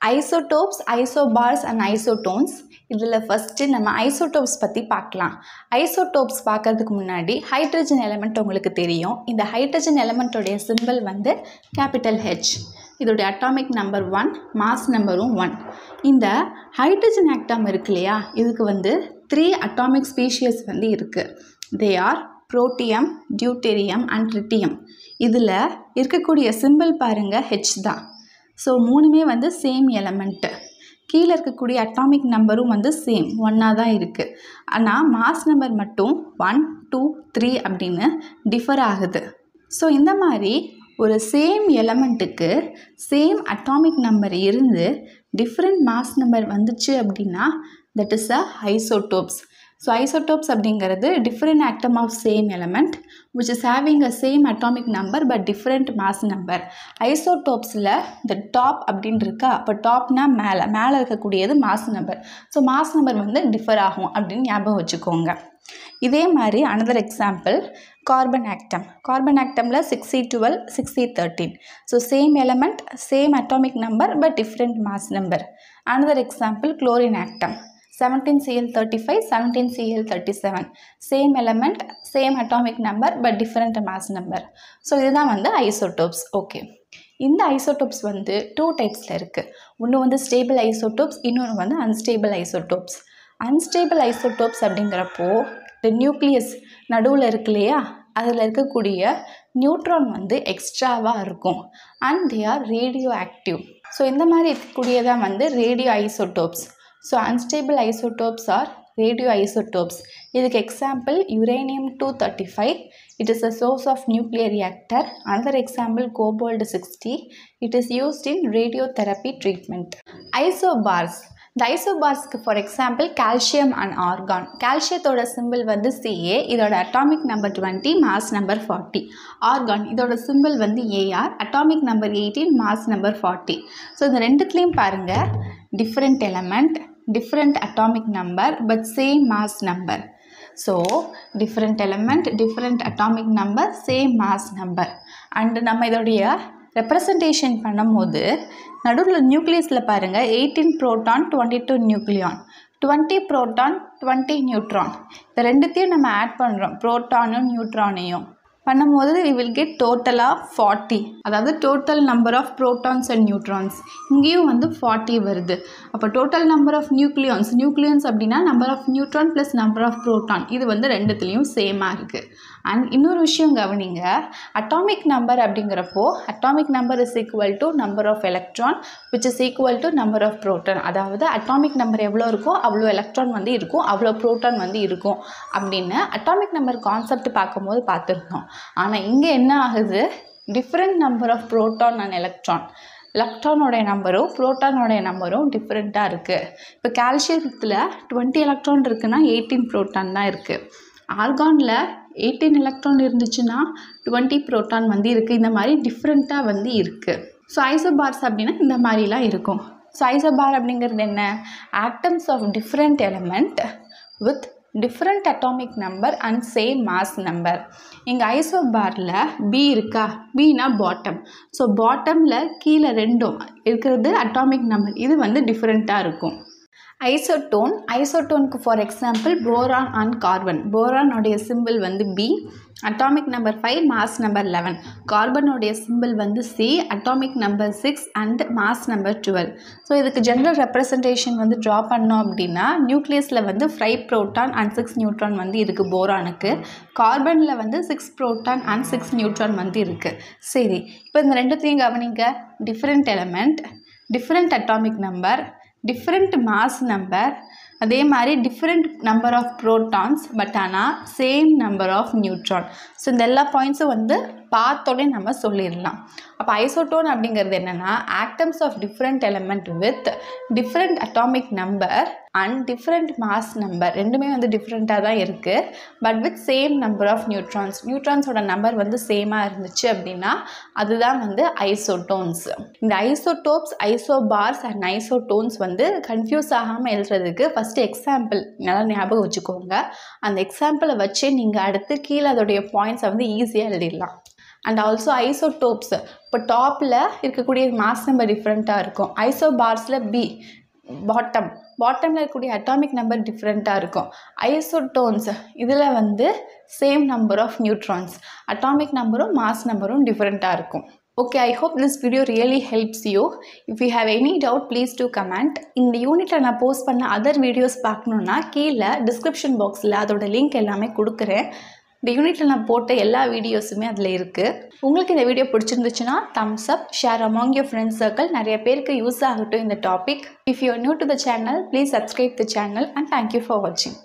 Isotopes isobars and isotones இதில் first நம்ம isotopes பற்றி பார்க்கலாம். ஐசோடோப்ஸ் பார்க்கறதுக்கு முன்னாடி ஹைட்ரஜன் எலமெண்ட் உங்களுக்கு தெரியும். இந்த ஹைட்ரஜன் எலமெண்ட்டோடைய சிம்பிள் வந்து கேபிட்டல் ஹெச் இதோடைய அட்டாமிக் நம்பர் ஒன் மாஸ் நம்பரும் ஒன் இந்த ஹைட்ரஜன் ஆக்டாம் இருக்கு இல்லையா? இதுக்கு வந்து த்ரீ அட்டாமிக் ஸ்பீஷியஸ் வந்து இருக்குது they are protium deuterium and tritium இதில் இருக்கக்கூடிய சிம்பிள் பாருங்கள் ஹெச் தான். ஸோ மூணுமே வந்து சேம் எலமெண்ட்டு கீழே இருக்கக்கூடிய அட்டாமிக் நம்பரும் வந்து சேம் ஒன்னாக தான் இருக்குது ஆனால் மாஸ் நம்பர் மட்டும் ஒன் டூ த்ரீ அப்படின்னு டிஃபர் ஆகுது. ஸோ இந்த மாதிரி ஒரு சேம் எலமெண்ட்டுக்கு சேம் அட்டாமிக் நம்பர் இருந்து டிஃப்ரெண்ட் மாஸ் நம்பர் வந்துச்சு அப்படின்னா that is a isotopes so isotopes அப்படிங்கிறது different atom of same element which is having a same atomic number but different mass number ஐசோடோப்ஸில் இந்த டாப் அப்படின்னு இருக்கா? அப்போ டாப்னா மேலே மேலே இருக்கக்கூடியது mass number so mass number வந்து டிஃபர் ஆகும் அப்படின்னு ஞாபகம் வச்சுக்கோங்க. இதே மாதிரி another example carbon atom carbon ஆக்டமில் six C twelve six C thirteen so same element same atomic number but different mass number another example chlorine atom 17Cl35, 17Cl37 same element same atomic number but different mass number so இதுதான் வந்து isotopes okay இந்த isotopes வந்து two டைப்ஸில் இருக்குது ஒன்று வந்து stable isotopes இன்னொன்று வந்து அன்ஸ்டேபிள் ஐசோடோப்ஸ் அன்ஸ்டேபிள் ஐசோடோப்ஸ் அப்படிங்கிறப்போ இந்த நியூக்ளியஸ் நடுவில் இருக்கு இல்லையா? அதில் இருக்கக்கூடிய நியூட்ரான் வந்து எக்ஸ்ட்ராவாக இருக்கும். And they are radioactive so இந்த மாதிரி இருக்கக்கூடியதான் வந்து radioisotopes so unstable isotopes are radioisotopes இதுக்கு example uranium two thirty five it is a source of nuclear reactor another example cobalt sixty it is used in radiotherapy treatment isobars இந்த ஐசோபார்ஸ்க்கு for example calcium and argon கால்சியத்தோட simple வந்து C A இதோட atomic number twenty mass number forty argon இதோட simple வந்து A R atomic number eighteen mass number forty so இந்த ரெண்டுத்துலேயும் பாருங்கள் different element different atomic number but same mass number so different element different atomic number same mass number and நம்ம இதோடைய representation பண்ணும்போது நடுவில் நியூக்ளியஸில் பாருங்கள் eighteen proton twenty two nucleon twenty proton twenty neutron இந்த ரெண்டுத்தையும் நம்ம ஆட் பண்ணுறோம் ப்ரோட்டானும் நியூட்ரானையும் பண்ணும்போது வி வில் கெட் டோட்டலாக ஃபார்ட்டி அதாவது total number of protons and neutrons இங்கேயும் வந்து ஃபார்ட்டி வருது. அப்போ total number of nucleons nucleons அப்படின்னா number of neutron plus number of proton இது வந்து ரெண்டுத்துலேயும் சேமாக இருக்குது அண்ட் இன்னொரு விஷயம் கவனிங்க. அட்டாமிக் நம்பர் அப்படிங்கிறப்போ atomic number is equal to number of electron which is equal to number of proton அதாவது அட்டாமிக் நம்பர் எவ்வளோ இருக்கோ அவ்வளோ எலக்ட்ரான் வந்து இருக்கும் அவ்வளோ ப்ரோட்டான் வந்து இருக்கும் அப்படின்னு அட்டாமிக் நம்பர் கான்செப்ட் பார்க்கும்போது பார்த்துருந்தோம். ஆனால் இங்கே என்ன ஆகுது? Different number of proton and electron எலக்ட்ரானோடைய நம்பரும் ப்ரோட்டானோடைய நம்பரும் டிஃப்ரெண்ட்டாக இருக்குது இப்போ கால்சியத்தில் டுவெண்ட்டி எலக்ட்ரான் இருக்குன்னா எயிட்டீன் ப்ரோட்டான் தான் இருக்குது ஆர்கானில் எயிட்டீன் எலக்ட்ரான் இருந்துச்சுன்னா டுவெண்ட்டி ப்ரோட்டான் வந்து இருக்குது இந்த மாதிரி டிஃப்ரெண்ட்டாக வந்து இருக்குது ஸோ ஐசோபார்ஸ் அப்படின்னா இந்த மாதிரிலாம் இருக்கும். ஸோ ஐசோபார் அப்படிங்கிறது என்ன? Atoms of different element with different atomic number and same mass number இங்கே ஐசோபாரில் பி இருக்கா? பினா பாட்டம் ஸோ பாட்டமில் கீழே ரெண்டும் இருக்கிறது அட்டாமிக் நம்பர் இது வந்து டிஃப்ரெண்ட்டாக இருக்கும். Isotone ஐசோட்டோனுக்கு for example boron and carbon போரானுடைய simple வந்து B atomic number five mass number eleven கார்பனுடைய simple வந்து C atomic number six and mass number twelve so இதுக்கு ஜென்ரல் ரெப்ரசன்டேஷன் வந்து ட்ரா பண்ணோம் அப்படின்னா நியூக்ளியஸில் வந்து five proton and six neutron வந்து இருக்குது போரானுக்கு கார்பனில் வந்து six proton and six neutron வந்து இருக்குது சரி இப்போ இந்த ரெண்டுத்தையும் கவனிங்க. Different element different atomic number different mass number அதே மாதிரி different number of protons but ஆனால் same number of neutron so இந்த எல்லா பாயிண்ட்ஸும் வந்து பார்த்தோன்னே நம்ம சொல்லிடலாம். அப்போ ஐசோட்டோன் அப்படிங்கிறது என்னென்னா atoms of different element with different atomic number and different mass number ரெண்டுமே வந்து டிஃப்ரெண்ட்டாக தான் இருக்குது but with same number of neutrons நியூட்ரான்ஸோட number வந்து சேமாக இருந்துச்சு அப்படின்னா அதுதான் வந்து ஐசோட்டோன்ஸ் இந்த ஐசோடோப்ஸ் ஐசோபார்ஸ் அண்ட் ஐசோட்டோன்ஸ் வந்து கன்ஃபியூஸ் ஆகாமல் எழுதுறதுக்கு ஃபஸ்ட்டு எக்ஸாம்பிள் நல்லா ஞாபகம் வச்சுக்கோங்க. அந்த எக்ஸாம்பிளை வச்சு நீங்கள் அடுத்து கீழே அதோடைய பாயிண்ட்ஸை வந்து ஈஸியாக எழுதிடலாம். அண்ட் ஆல்சோ ஐசோடோப்ஸ் இப்போ டாப்பில் இருக்கக்கூடிய மாஸ் நம்பர் டிஃப்ரெண்ட்டாக இருக்கும். ஐசோ பார்ஸில் பி பாட்டம் பாட்டமில் இருக்கக்கூடிய அட்டாமிக் நம்பர் டிஃப்ரெண்ட்டாக இருக்கும். ஐசோடோன்ஸ் இதில் வந்து same number of neutrons atomic நம்பரும் மாஸ் நம்பரும் டிஃப்ரெண்ட்டாக இருக்கும். Okay I hope this video really helps you if you have any doubt please do comment இந்த யூனிட்டில் நான் போஸ்ட் பண்ண அதர் வீடியோஸ் பார்க்கணுன்னா கீழே டிஸ்கிரிப்ஷன் பாக்ஸில் அதோட லிங்க் எல்லாமே கொடுக்குறேன். இந்த யூனிட்டில் நான் போட்ட எல்லா வீடியோஸுமே அதில் இருக்குது உங்களுக்கு இந்த வீடியோ பிடிச்சிருந்துச்சுன்னா thumbs up share among your friends circle நிறைய பேருக்கு யூஸ் ஆகட்டும் இந்த topic if you new to the channel please subscribe the channel and thank you for வாட்சிங்